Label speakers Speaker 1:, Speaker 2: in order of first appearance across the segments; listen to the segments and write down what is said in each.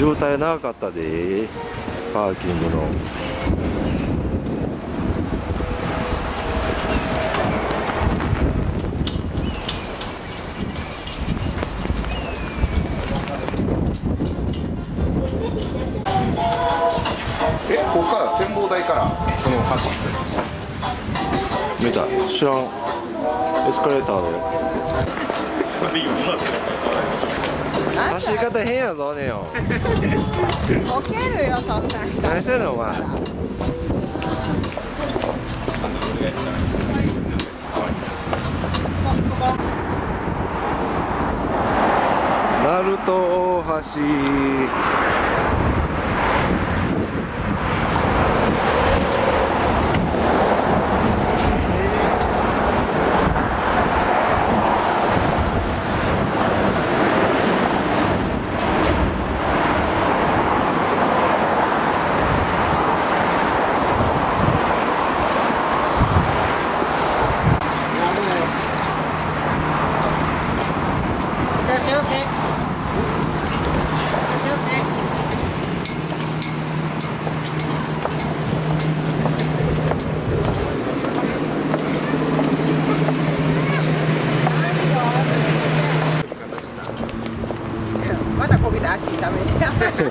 Speaker 1: 渋滞長かったで。パーキングの。
Speaker 2: えここから展望台から。その橋。
Speaker 1: 見た。知らん。エスカレーターで 走り方変やぞねよ
Speaker 3: ボケるよそんな人
Speaker 1: 何してんのお前。鳴門大橋
Speaker 3: いらっしゃいませいらっしゃいませまだこぎで足ダメや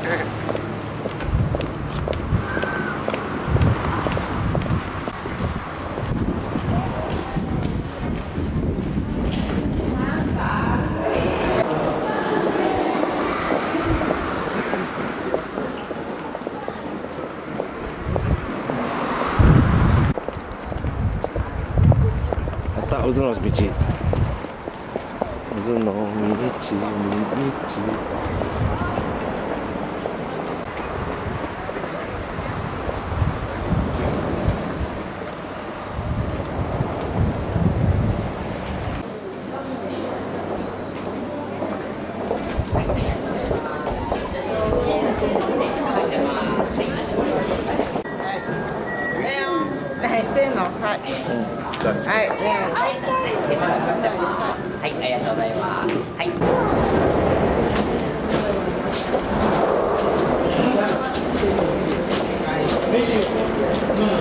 Speaker 1: あった渦の道渦の道道
Speaker 3: 何してんの？はい、はい、ね
Speaker 4: はい、ありがとうございます。はい。
Speaker 1: も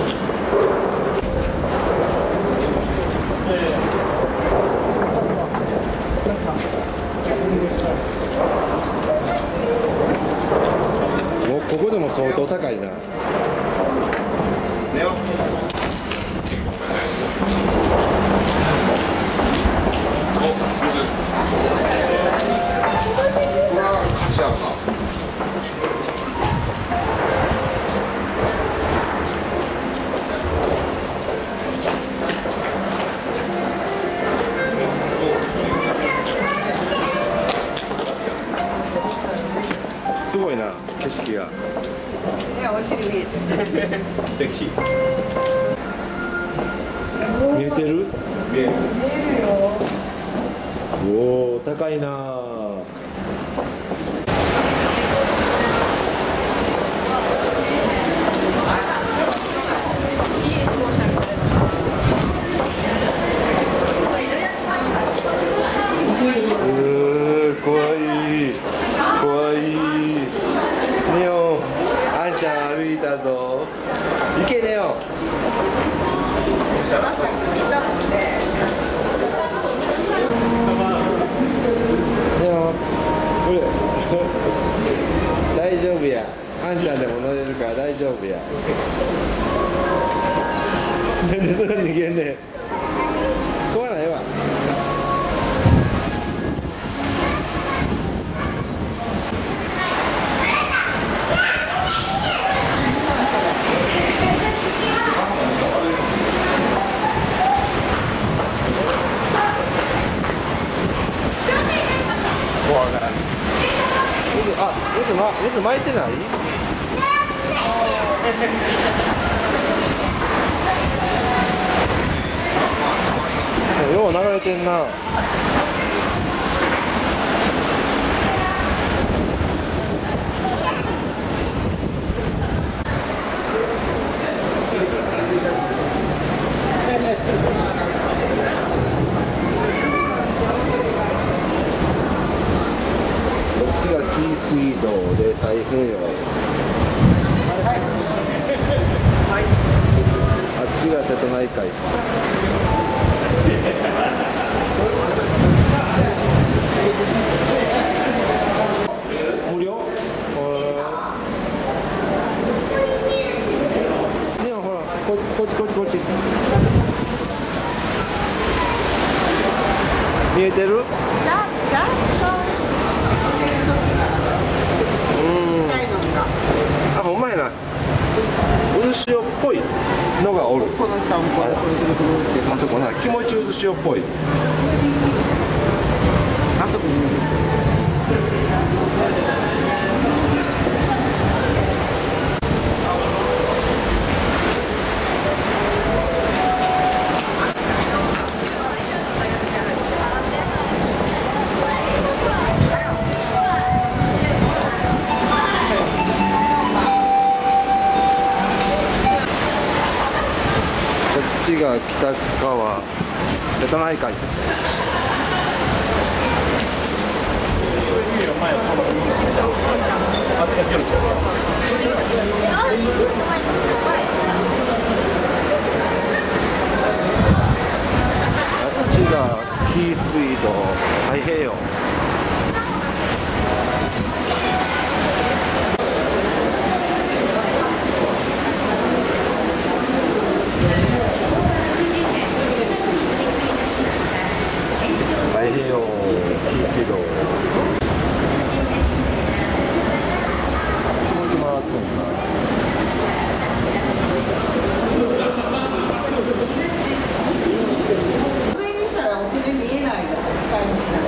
Speaker 2: セクシー。
Speaker 1: 見えてる？
Speaker 2: 見える。
Speaker 1: おお高いなうー怖い怖いネオあんちゃん歩いたぞ行けネオ
Speaker 3: まさに聞いたもんね
Speaker 1: ネオこれ大丈夫や。あんちゃんでも乗れるから大丈夫や。なんでそんな逃げんねん。怖ないわ怖がら渦あ渦巻いてない？よう流れてんなこっちがキースイー道で太平洋あっちが瀬戸内海無料？でもほらここっち。こっちこっち見えてる？
Speaker 3: じゃじゃ
Speaker 1: うん。あほんまやな。渦潮っぽいのがおる。
Speaker 3: この下もこれくるくるくるって
Speaker 1: あそこな気持ちうずしおっぽいが北川瀬戸内海。あっちが紀伊水道太平洋太平洋紀伊水道気持ち回ってんだ
Speaker 3: 上にしたら船見えないから下にしない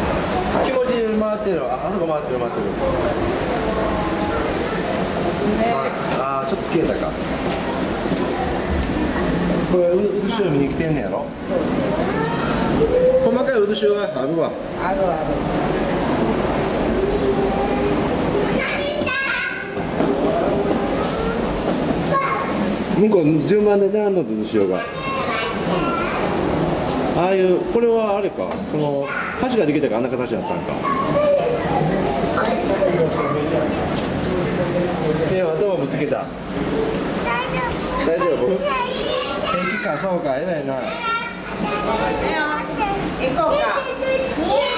Speaker 1: 気持ち回ってるああそこ回ってる回ってるああちょっと消えたか。これう渦潮見に来てんねやろ？細かい渦潮があるわ。
Speaker 3: あるある。
Speaker 1: 向こう順番で並んだ渦潮が。ああいうこれはあれか。その橋ができたからあんな形だったんかいや頭ぶつけた。大丈夫？平気かそうか偉いな。
Speaker 3: 行こうか